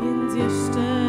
Więc jeszcze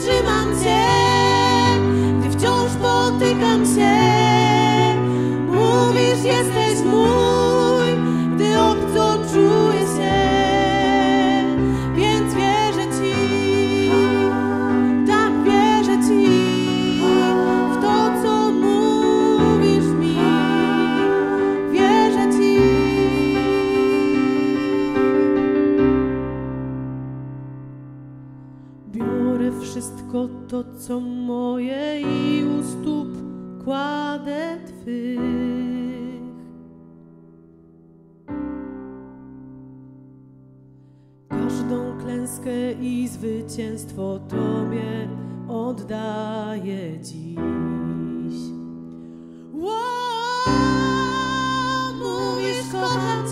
trzymam Cię, gdy wciąż potykam się. Mówisz, jesteś mój, gdy obco czuję. sercu moje i u stóp kładę Twych. Każdą klęskę i zwycięstwo Tobie oddaję dziś. Wow! Mówisz, kocham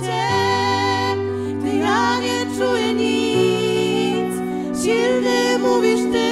Ty ja nie czuję nic. Silny mówisz Ty.